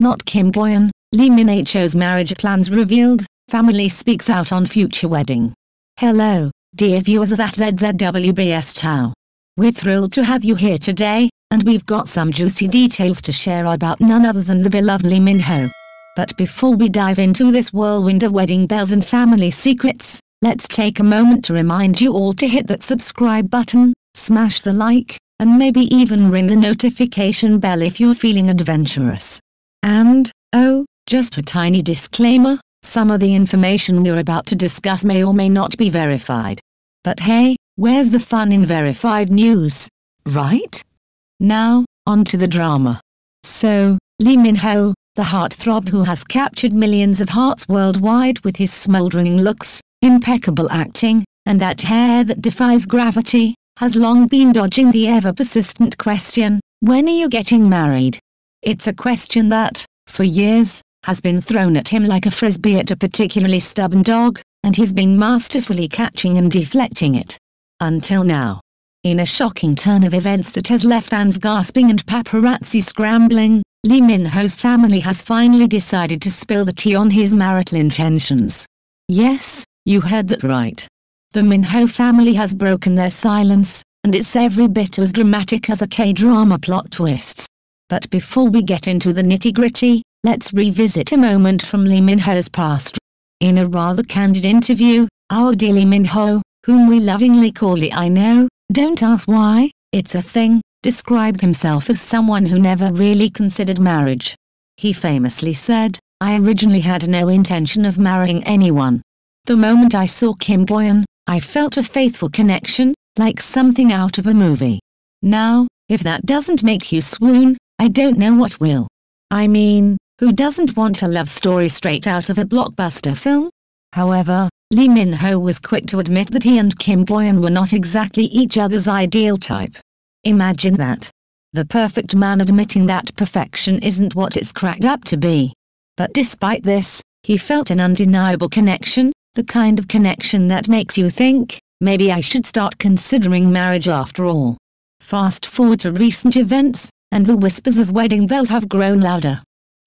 not Kim Goyon, Lee Min Ho's marriage plans revealed, family speaks out on future wedding. Hello, dear viewers of at ZZWBS Thao. We're thrilled to have you here today, and we've got some juicy details to share about none other than the beloved Lee Min Ho. But before we dive into this whirlwind of wedding bells and family secrets, let's take a moment to remind you all to hit that subscribe button, smash the like, and maybe even ring the notification bell if you're feeling adventurous. And, oh, just a tiny disclaimer, some of the information we're about to discuss may or may not be verified. But hey, where's the fun in verified news? Right? Now, on to the drama. So, Lee Min Ho, the heartthrob who has captured millions of hearts worldwide with his smoldering looks, impeccable acting, and that hair that defies gravity, has long been dodging the ever-persistent question, when are you getting married? It's a question that, for years, has been thrown at him like a frisbee at a particularly stubborn dog, and he's been masterfully catching and deflecting it. Until now. In a shocking turn of events that has left fans gasping and paparazzi scrambling, Lee Min Ho's family has finally decided to spill the tea on his marital intentions. Yes, you heard that right. The Min Ho family has broken their silence, and it's every bit as dramatic as a K-drama plot twists. But before we get into the nitty-gritty, let's revisit a moment from Lee Min Ho's past. In a rather candid interview, our dear Lee Min Ho, whom we lovingly call Lee I know, don't ask why, it's a thing, described himself as someone who never really considered marriage. He famously said, I originally had no intention of marrying anyone. The moment I saw Kim Goyon, I felt a faithful connection, like something out of a movie. Now, if that doesn't make you swoon, I don't know what will. I mean, who doesn't want a love story straight out of a blockbuster film? However, Lee Min Ho was quick to admit that he and Kim Goyon were not exactly each other's ideal type. Imagine that. The perfect man admitting that perfection isn't what it's cracked up to be. But despite this, he felt an undeniable connection, the kind of connection that makes you think, maybe I should start considering marriage after all. Fast forward to recent events, and the whispers of wedding bells have grown louder.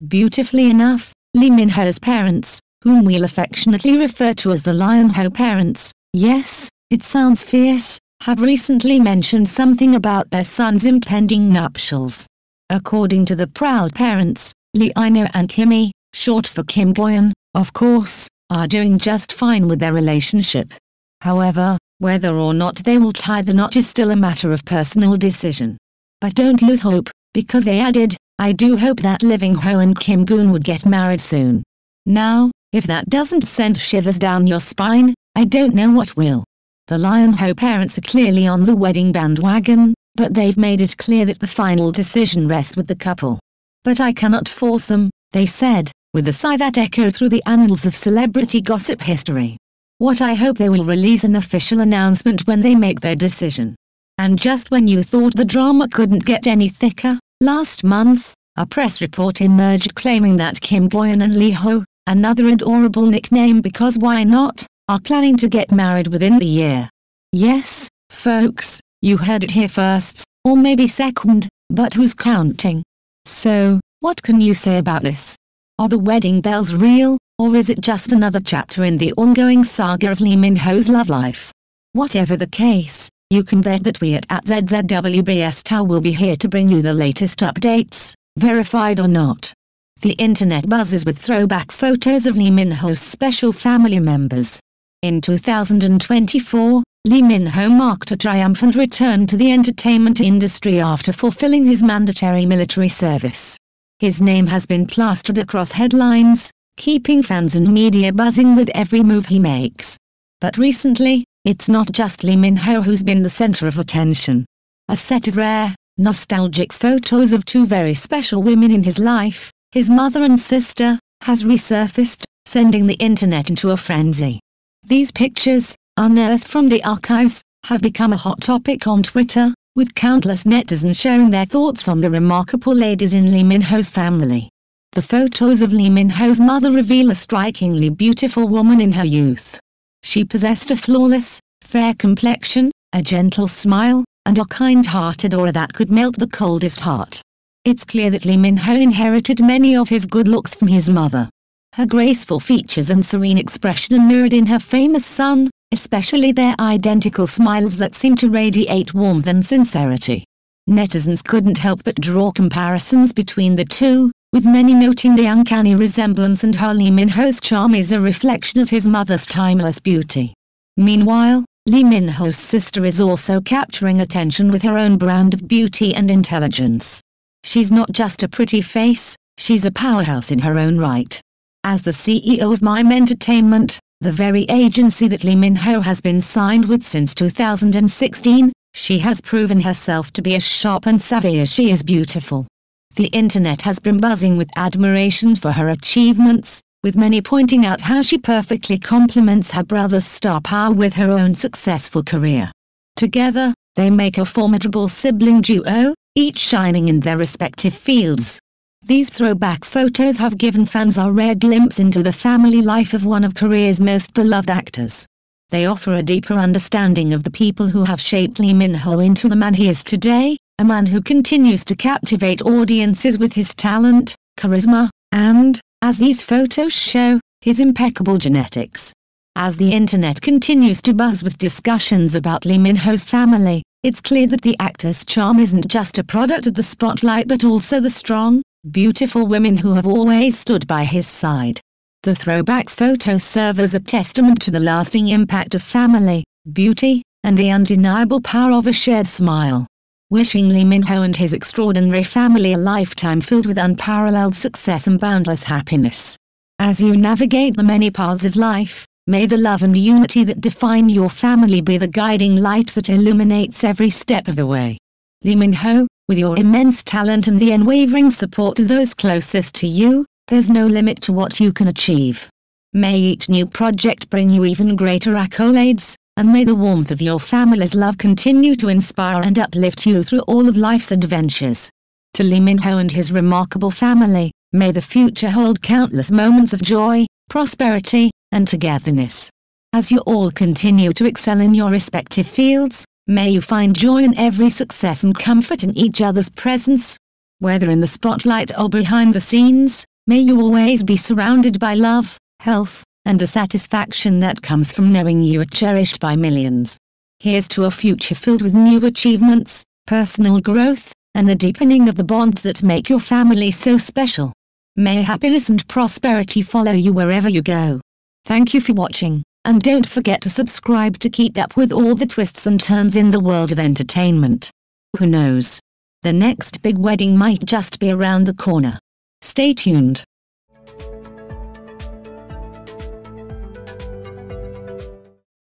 Beautifully enough, Lee Min Ho's parents, whom we'll affectionately refer to as the Lion Ho parents, yes, it sounds fierce, have recently mentioned something about their son's impending nuptials. According to the proud parents, Lee Ino and Kimmy, short for Kim Goyon, of course, are doing just fine with their relationship. However, whether or not they will tie the knot is still a matter of personal decision. But don't lose hope, because they added, I do hope that Lee Min Ho and Kim Goon would get married soon. Now, if that doesn't send shivers down your spine, I don't know what will. The Lion Ho parents are clearly on the wedding bandwagon, but they've made it clear that the final decision rests with the couple. But I cannot force them, they said, with a sigh that echoed through the annals of celebrity gossip history. What I hope they will release an official announcement when they make their decision. And just when you thought the drama couldn't get any thicker, last month, a press report emerged claiming that Kim Goyon and Lee Ho, another adorable nickname because why not, are planning to get married within the year. Yes, folks, you heard it here first, or maybe second, but who's counting? So, what can you say about this? Are the wedding bells real, or is it just another chapter in the ongoing saga of Lee Min Ho's love life? Whatever the case, you can bet that we at, at ZZWBS Thao will be here to bring you the latest updates, verified or not. The internet buzzes with throwback photos of Lee Min Ho's special family members. In 2024, Lee Min Ho marked a triumphant return to the entertainment industry after fulfilling his mandatory military service. His name has been plastered across headlines, keeping fans and media buzzing with every move he makes. But recently, it's not just Lee Min Ho who's been the center of attention. A set of rare, nostalgic photos of two very special women in his life, his mother and sister, has resurfaced, sending the internet into a frenzy. These pictures, unearthed from the archives, have become a hot topic on Twitter, with countless netizens sharing their thoughts on the remarkable ladies in Lee Min Ho's family. The photos of Lee Min Ho's mother reveal a strikingly beautiful woman in her youth. She possessed a flawless, fair complexion, a gentle smile, and a kind-hearted aura that could melt the coldest heart. It's clear that Lee Min-ho inherited many of his good looks from his mother. Her graceful features and serene expression are mirrored in her famous son, especially their identical smiles that seem to radiate warmth and sincerity. Netizens couldn't help but draw comparisons between the two, with many noting the uncanny resemblance and how Lee Min-ho's charm is a reflection of his mother's timeless beauty. Meanwhile, Lee Min-ho's sister is also capturing attention with her own brand of beauty and intelligence. She's not just a pretty face, she's a powerhouse in her own right. As the CEO of MYM Entertainment, the very agency that Lee Min-ho has been signed with since 2016, she has proven herself to be as sharp and savvy as she is beautiful. The internet has been buzzing with admiration for her achievements, with many pointing out how she perfectly complements her brother's star power with her own successful career. Together, they make a formidable sibling duo, each shining in their respective fields. These throwback photos have given fans a rare glimpse into the family life of one of Korea's most beloved actors. They offer a deeper understanding of the people who have shaped Lee Min-ho into the man he is today, a man who continues to captivate audiences with his talent, charisma, and, as these photos show, his impeccable genetics. As the internet continues to buzz with discussions about Lee Min-ho's family, it's clear that the actor's charm isn't just a product of the spotlight but also the strong, beautiful women who have always stood by his side. The throwback photos serve as a testament to the lasting impact of family, beauty, and the undeniable power of a shared smile. Wishing Lee Min-ho and his extraordinary family a lifetime filled with unparalleled success and boundless happiness. As you navigate the many paths of life, may the love and unity that define your family be the guiding light that illuminates every step of the way. Lee Min-ho, with your immense talent and the unwavering support of those closest to you, there's no limit to what you can achieve. May each new project bring you even greater accolades, and may the warmth of your family's love continue to inspire and uplift you through all of life's adventures. To Lee and his remarkable family, may the future hold countless moments of joy, prosperity, and togetherness. As you all continue to excel in your respective fields, May you find joy in every success and comfort in each other's presence. Whether in the spotlight or behind the scenes, may you always be surrounded by love, health, and the satisfaction that comes from knowing you are cherished by millions. Here's to a future filled with new achievements, personal growth, and the deepening of the bonds that make your family so special. May happiness and prosperity follow you wherever you go. Thank you for watching. And don't forget to subscribe to keep up with all the twists and turns in the world of entertainment. Who knows? The next big wedding might just be around the corner. Stay tuned.